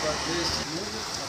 fazer esse número.